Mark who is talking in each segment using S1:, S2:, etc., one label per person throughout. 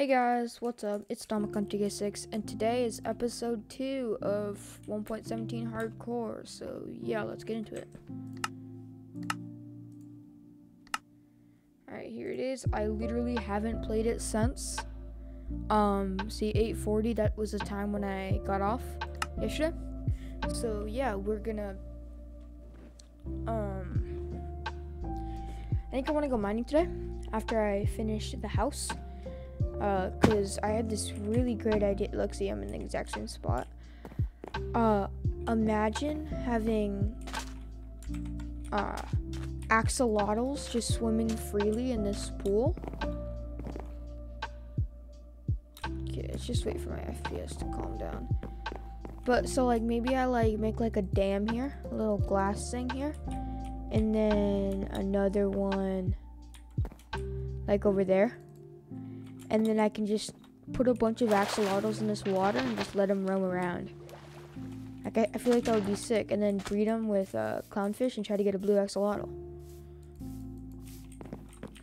S1: Hey guys, what's up? It's Domicon2K6 and today is episode 2 of 1.17 Hardcore. So yeah, let's get into it. Alright, here it is. I literally haven't played it since. Um, see 840, that was the time when I got off yesterday. So yeah, we're gonna um I think I wanna go mining today after I finish the house because uh, I had this really great idea. Look, see, I'm in the exact same spot. Uh, imagine having uh, axolotls just swimming freely in this pool. Okay, let's just wait for my FPS to calm down. But so like maybe I like make like a dam here, a little glass thing here, and then another one like over there and then I can just put a bunch of axolotls in this water and just let them roam around. Like I, feel like that would be sick, and then breed them with uh, clownfish and try to get a blue axolotl.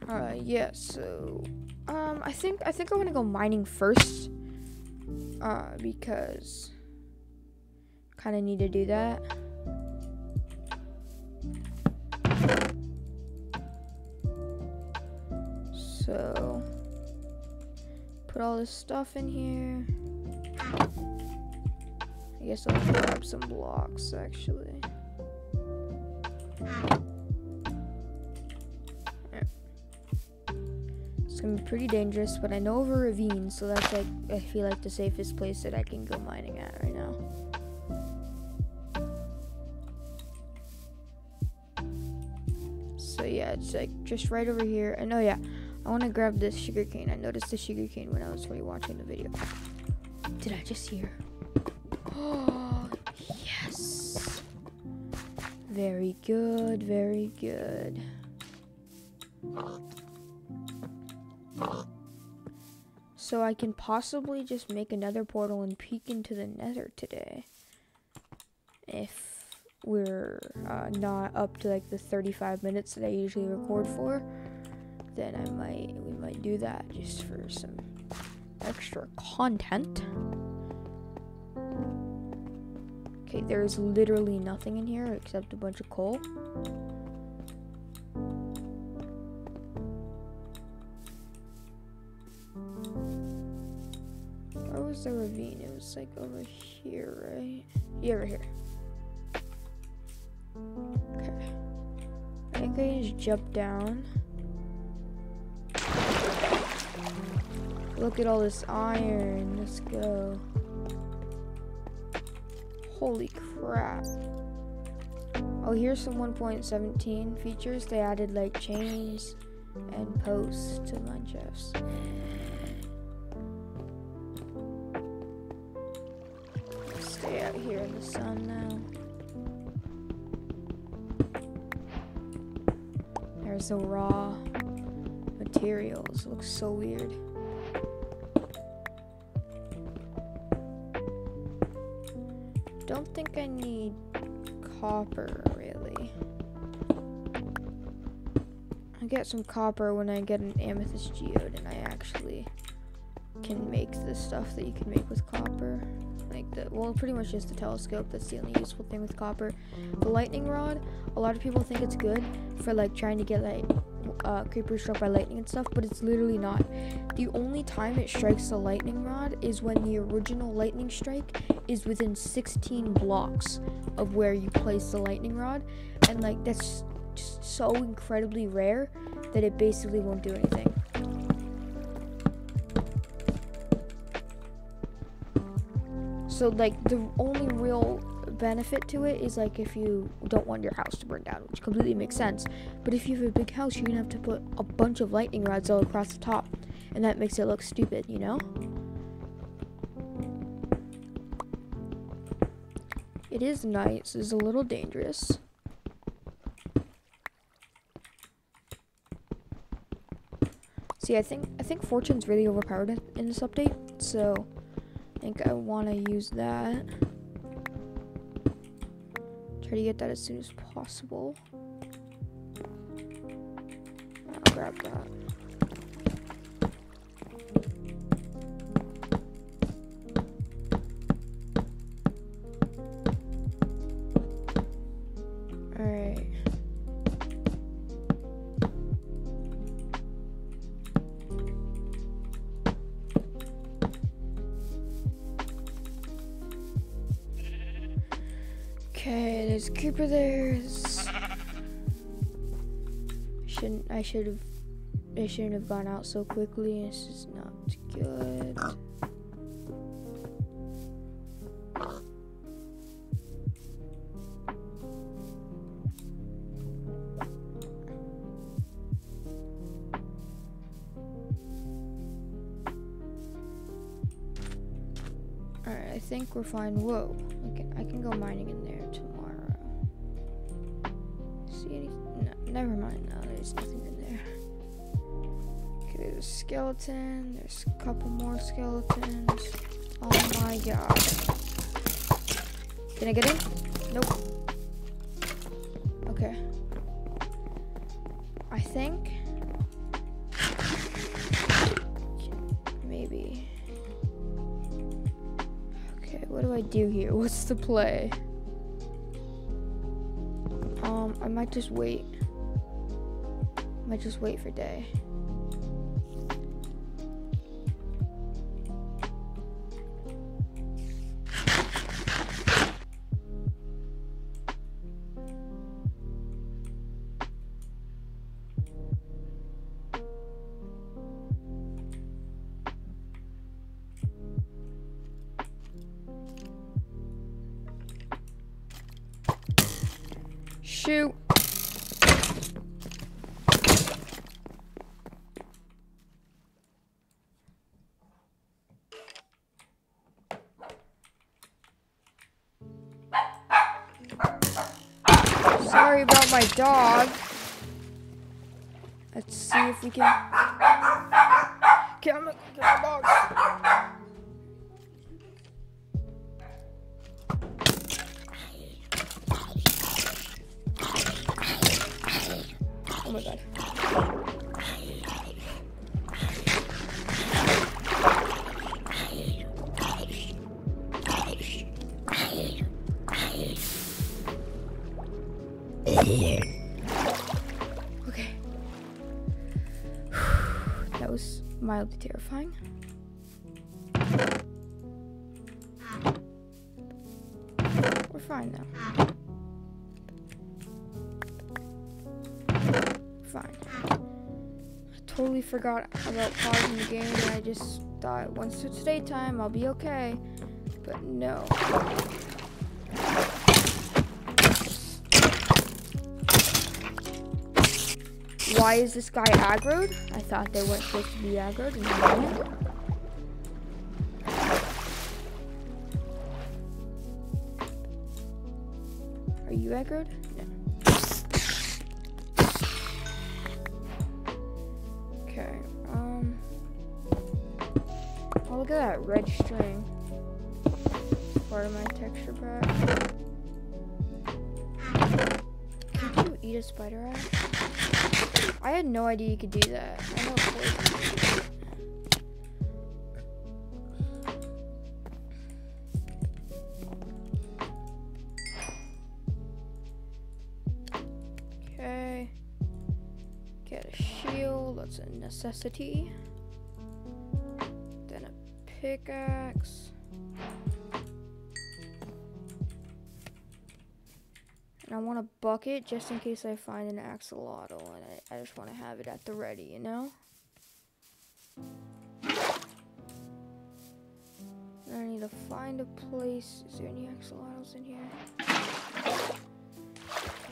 S1: Alright, yeah. So, um, I think I think I want to go mining first, uh, because kind of need to do that. So put all this stuff in here. I guess I'll grab some blocks actually. It's gonna be pretty dangerous, but I know of a ravine, so that's like I feel like the safest place that I can go mining at right now. So yeah, it's like just right over here. And oh yeah, I want to grab this sugarcane. I noticed the sugarcane when I was rewatching the video. Did I just hear? Oh, yes. Very good, very good. So I can possibly just make another portal and peek into the nether today. If we're uh, not up to like the 35 minutes that I usually record for then I might we might do that just for some extra content. Okay, there's literally nothing in here except a bunch of coal. Where was the ravine? It was like over here, right? Yeah, over here. Okay. I think I just jump down. Look at all this iron. Let's go. Holy crap. Oh, here's some 1.17 features. They added like chains and posts to chests. Stay out here in the sun now. There's the raw materials. It looks so weird. Think I need copper, really. I get some copper when I get an amethyst geode and I actually can make the stuff that you can make with copper. Like the well pretty much just the telescope, that's the only useful thing with copper. The lightning rod, a lot of people think it's good for like trying to get like uh, creepers struck by lightning and stuff, but it's literally not. The only time it strikes the lightning rod is when the original lightning strike is within 16 blocks of where you place the lightning rod, and like that's just so incredibly rare that it basically won't do anything. So like the only real benefit to it is like if you don't want your house to burn down, which completely makes sense. But if you have a big house, you're gonna have to put a bunch of lightning rods all across the top, and that makes it look stupid, you know? It is nice. It's a little dangerous. See, I think I think Fortune's really overpowered in this update, so I think I want to use that. Try to get that as soon as possible. I'll grab that. A. There's- Shouldn't I should have I shouldn't have gone out so quickly. This is not good. Alright, I think we're fine. Whoa. Okay, I can go mining skeleton. There's a couple more skeletons. Oh my god. Can I get in? Nope. Okay. I think. Maybe. Okay, what do I do here? What's the play? Um, I might just wait. Might just wait for day. Oh my god. Okay. That was mildly terrifying. Totally forgot about pausing the game and I just thought once it's daytime I'll be okay. But no. Why is this guy aggroed? I thought they weren't supposed to be aggroed in the. Are you aggroed? Look at red string. Part of my texture pack. Could you eat a spider eye? I had no idea you could do that. I know. Okay. Get a shield, that's a necessity. Pickaxe. And I want a bucket just in case I find an axolotl and I, I just want to have it at the ready, you know? And I need to find a place. Is there any axolotls in here?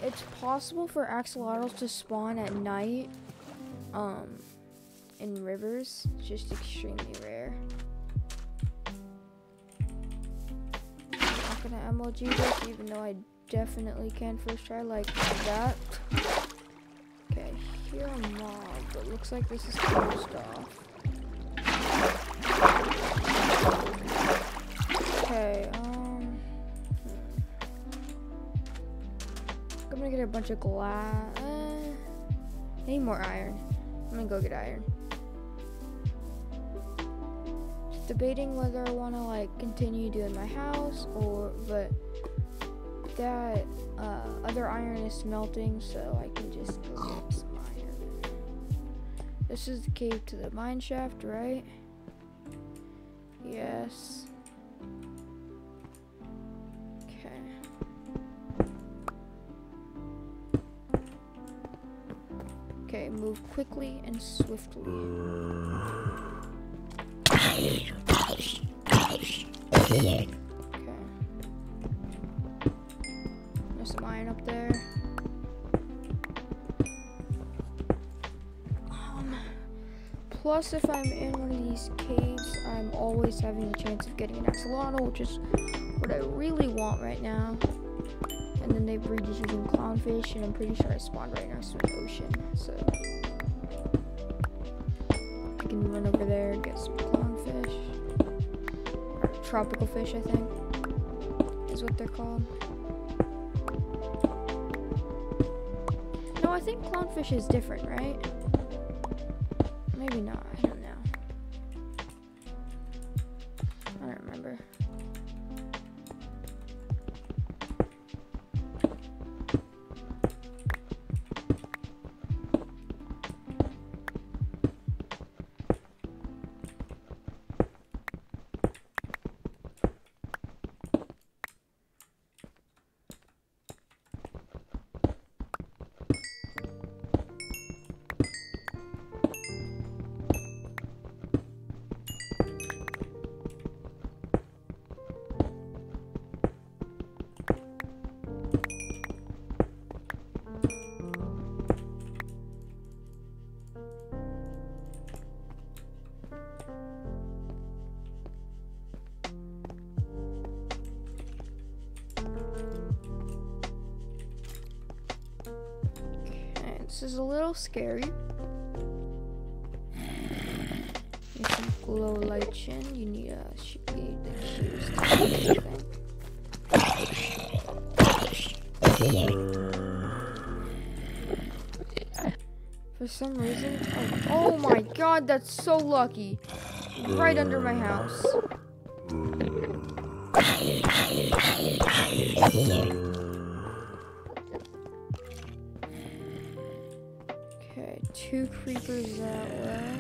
S1: It's possible for axolotls to spawn at night um, in rivers. Just extremely rare. Gonna emoji this even though I definitely can first try like that. Okay, here a mob, but looks like this is closed off. Okay, um. I'm gonna get a bunch of glass. Uh, need more iron. I'm gonna go get iron. debating whether I want to like continue doing my house or but that uh, other iron is melting so I can just go get some iron. This is the cave to the mine shaft, right? Yes. Okay. Okay, move quickly and swiftly. Okay. There's some iron up there. Um, plus, if I'm in one of these caves, I'm always having a chance of getting an axolotl, which is what I really want right now. And then they breed using clownfish, and I'm pretty sure I spawned right next to an ocean, so tropical fish, I think, is what they're called. No, I think clownfish is different, right? Maybe not. Is a little scary. Need some glow lichen. You need a sh- you need the cues to see anything. For some reason, oh, oh my god, that's so lucky! Right under my house. Way.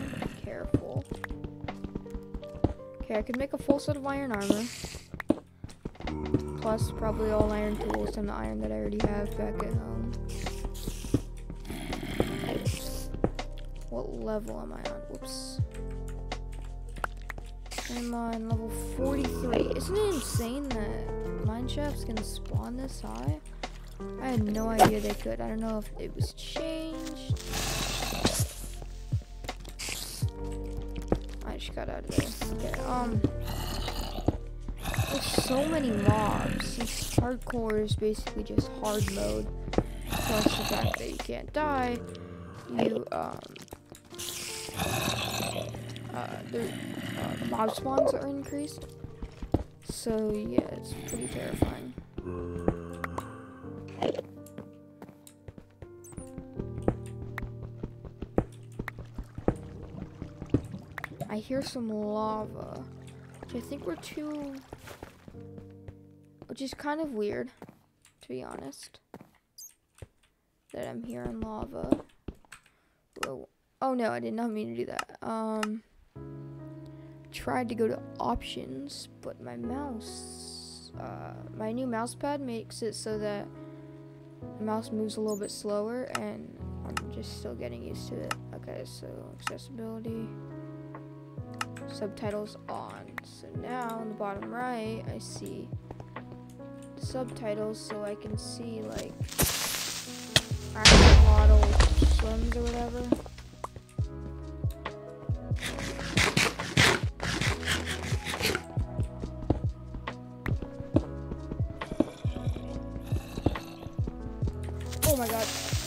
S1: Careful. Okay, I could make a full set of iron armor. Plus, probably all iron tools and the iron that I already have back at home. What level am I on? Whoops. I'm on level 43. Isn't it insane that mine shafts can spawn this high? I had no idea they could. I don't know if it was changed. Got out of there. Okay, um. There's so many mobs. Since hardcore is basically just hard mode. Plus the fact that you can't die, you, um. Uh, the uh, mob spawns are increased. So, yeah, it's pretty terrifying. I hear some lava, which I think we're too, which is kind of weird, to be honest, that I'm hearing lava. Whoa. Oh no, I did not mean to do that. Um, tried to go to options, but my mouse, uh, my new mouse pad makes it so that the mouse moves a little bit slower, and I'm just still getting used to it. Okay, so accessibility subtitles on. So now in the bottom right, I see the subtitles so I can see like axolotl swims or whatever. Oh my god.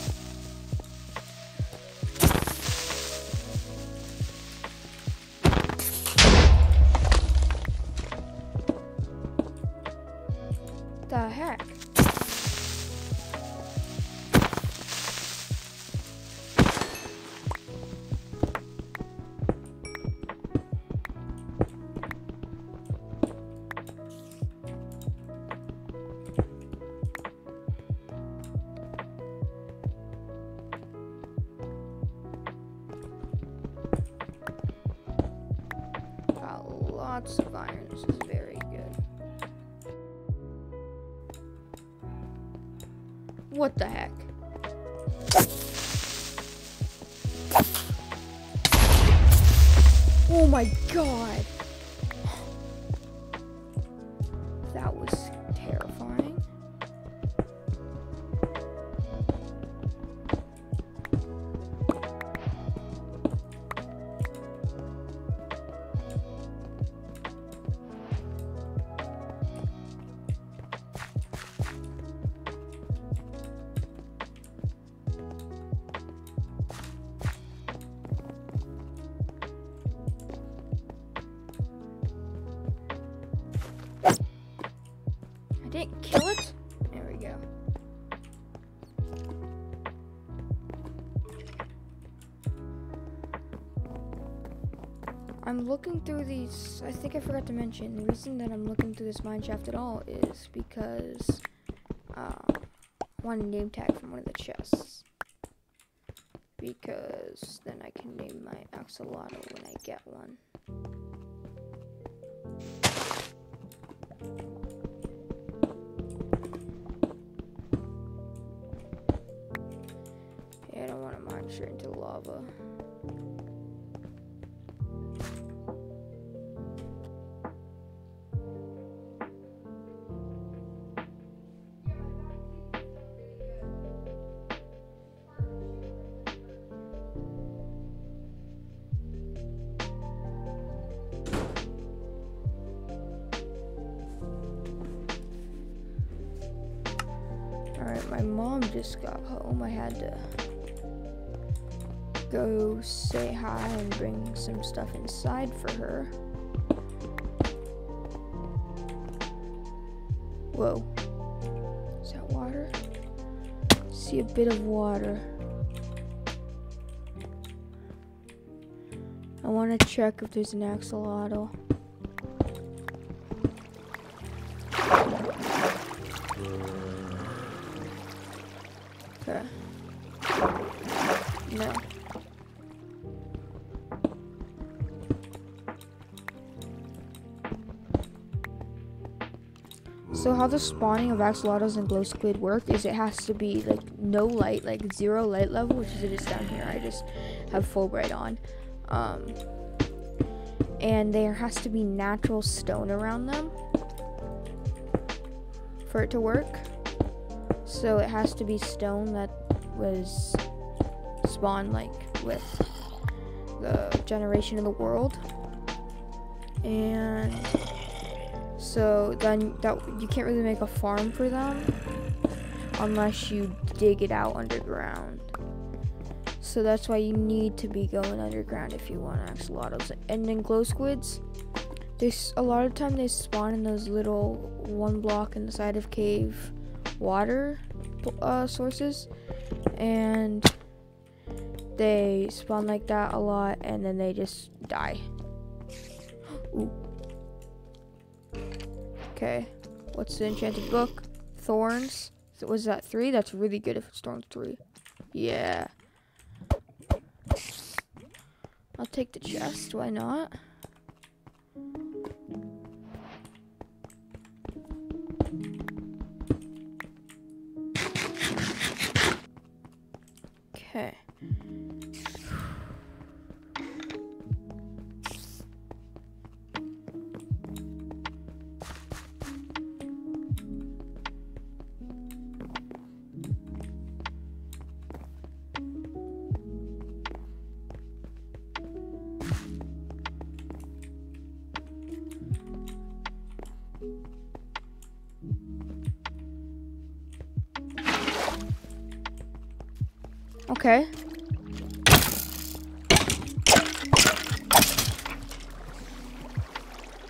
S1: I'm looking through these. I think I forgot to mention the reason that I'm looking through this mine shaft at all is because um, one name tag from one of the chests. Because then I can name my axolotl when I get one. Yeah, I don't want to mine straight into lava. Go say hi and bring some stuff inside for her. Whoa. Is that water? See a bit of water. I want to check if there's an axolotl. The spawning of axolotls and glow squid work is it has to be like no light, like zero light level, which is is down here. I just have full bright on. Um, and there has to be natural stone around them for it to work. So it has to be stone that was spawned like with the generation of the world. And so then that you can't really make a farm for them unless you dig it out underground. So that's why you need to be going underground if you want axolotls. And then glow squids, they s- a lot of time they spawn in those little one block in the side of cave water uh, sources, and they spawn like that a lot, and then they just die. Ooh. Okay, what's the enchanted book? Thorns. Was that three? That's really good if it's thorns three. Yeah. I'll take the chest. Why not? Okay. Okay.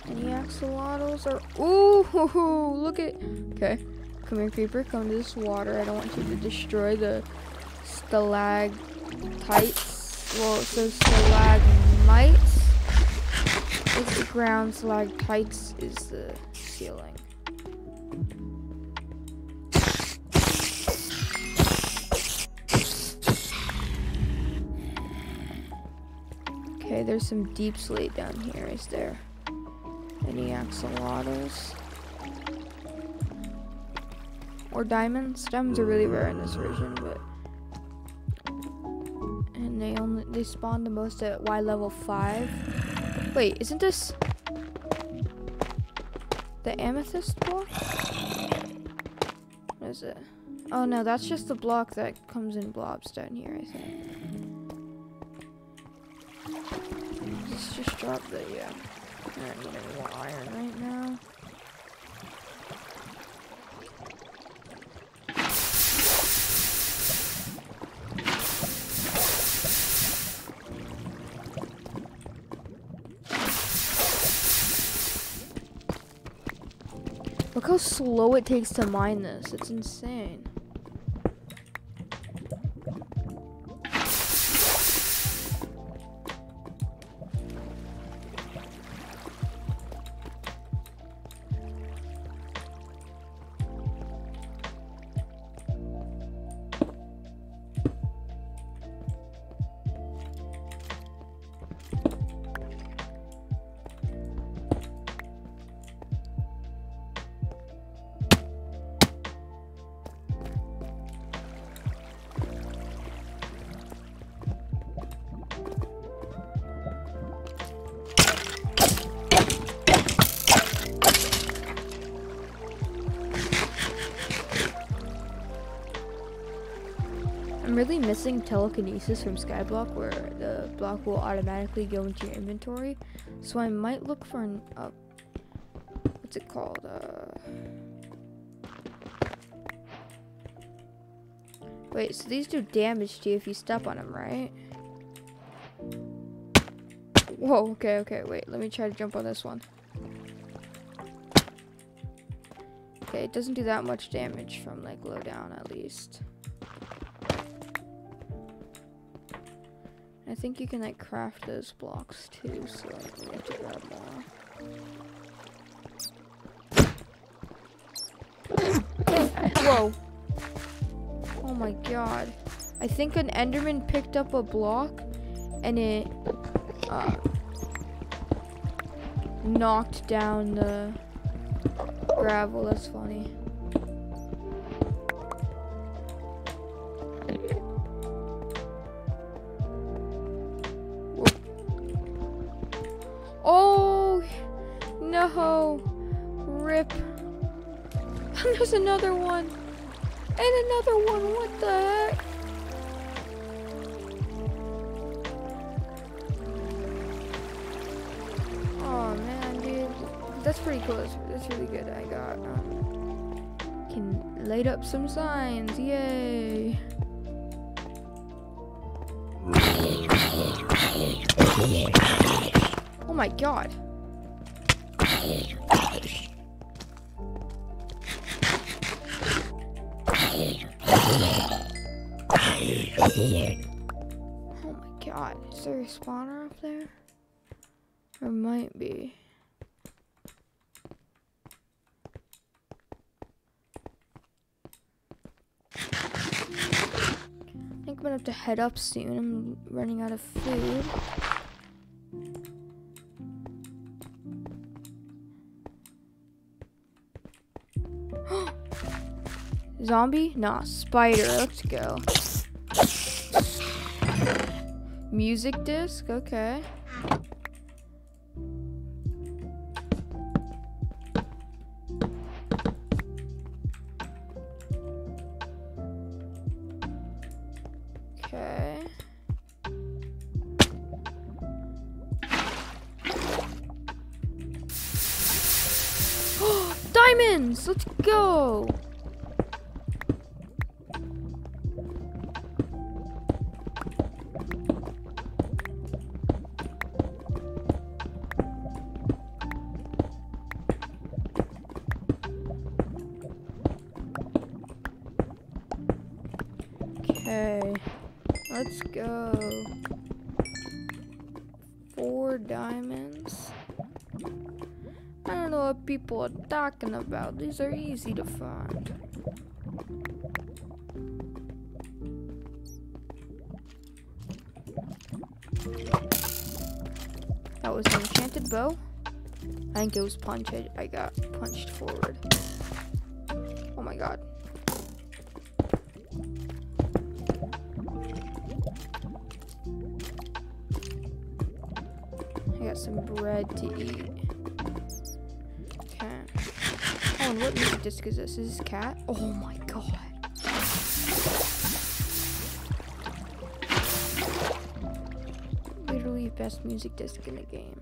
S1: Any axolotls are. ooh look at okay. Come here, creeper. Come to this water. I don't want you to destroy the stalactites. Well, it says stalagmites is the ground. Stalactites is the Okay, there's some deepslate down here. Is there any axolotls? Or diamonds? Diamonds are really rare in this version, but and they only they spawn the most at Y level five. Wait, isn't this the amethyst block? What is it? Oh no, that's just the block that comes in blobs down here, I think. Just drop the, yeah. I don't need any more iron right now. Look how slow it takes to mine this. It's insane. I'm really missing telekinesis from Skyblock where the block will automatically go into your inventory. So I might look for an, uh, what's it called? Uh, wait, so these do damage to you if you step on them, right? Whoa, okay, okay, wait, let me try to jump on this one. Okay, it doesn't do that much damage from like low down at least. I think you can like craft those blocks too, so like, we have to grab more. Whoa. Oh my god. I think an Enderman picked up a block and it uh, knocked down the gravel. That's funny. There's another one. And another one. What the heck? Oh man, dude. That's pretty cool. That's, that's really good. I got um, can light up some signs. Yay! Oh my god. Oh my god. Is there a spawner up there? There might be. I think I'm gonna have to head up soon. I'm running out of food. Zombie? Nah, spider. Let's go. Music disc? Okay. Let's go. Four diamonds. I don't know what people are talking about. These are easy to find. That was an enchanted bow. I think it was punch. I, I got punched forward. And what music disc is this? Is this cat? Oh my god. Literally best music disc in the game.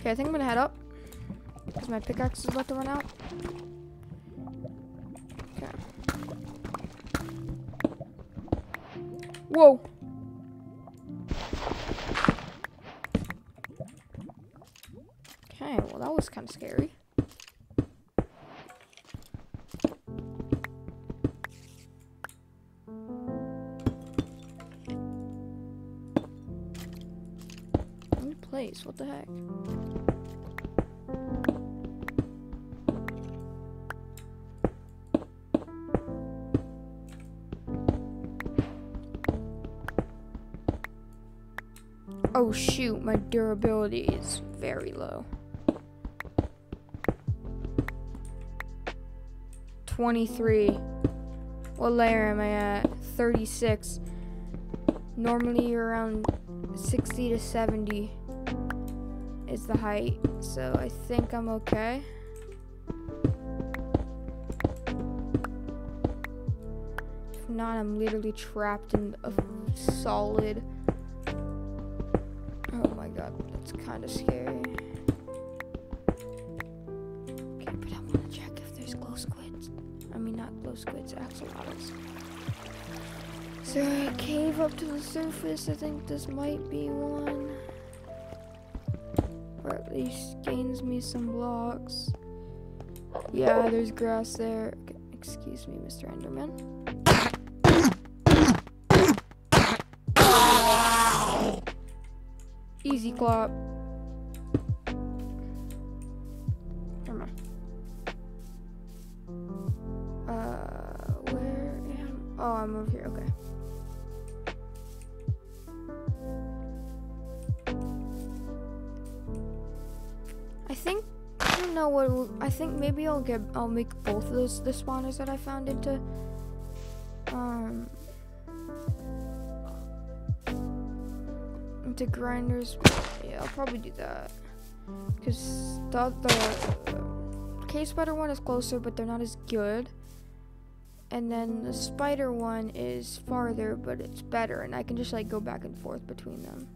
S1: Okay, I think I'm gonna head up. Because my pickaxe is about to run out. Whoa! Okay, well that was kind of scary. Place, what the heck? Oh shoot, my durability is very low. 23. What layer am I at? 36. Normally you're around 60 to 70 is the height. So I think I'm okay. If not, I'm literally trapped in a solid kind of scary. Okay, but I want to check if there's glow squids. I mean, not glow squids, axolotls. Is there a cave up to the surface? I think this might be one. Or at least gains me some blocks. Yeah, there's grass there. Okay, excuse me, Mr. Enderman. Easy clap. Maybe I'll get. I'll make both of those the spawners that I found into. Um. Into grinders. Yeah, I'll probably do that. Because the the cave spider one is closer, but they're not as good. And then the spider one is farther, but it's better, and I can just like go back and forth between them.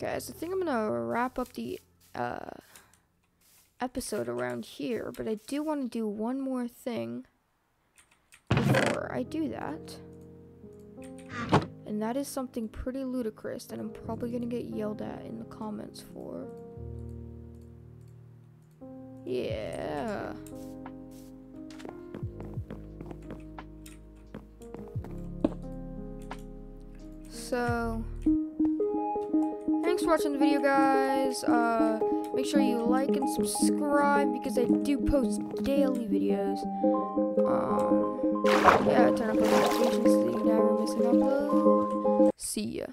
S1: Guys, I think I'm gonna wrap up the uh, episode around here, but I do want to do one more thing before I do that. And that is something pretty ludicrous that I'm probably gonna get yelled at in the comments for. Yeah. So, thanks for watching the video, guys. Uh, make sure you like and subscribe because I do post daily videos. Um, yeah, turn on notifications so you never miss an upload. See ya.